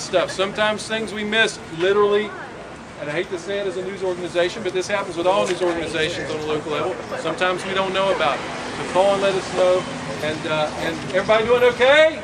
stuff. Sometimes things we miss literally, and I hate to say it as a news organization, but this happens with all news organizations on a local level. Sometimes we don't know about it. So call and let us know. And uh, and everybody doing okay?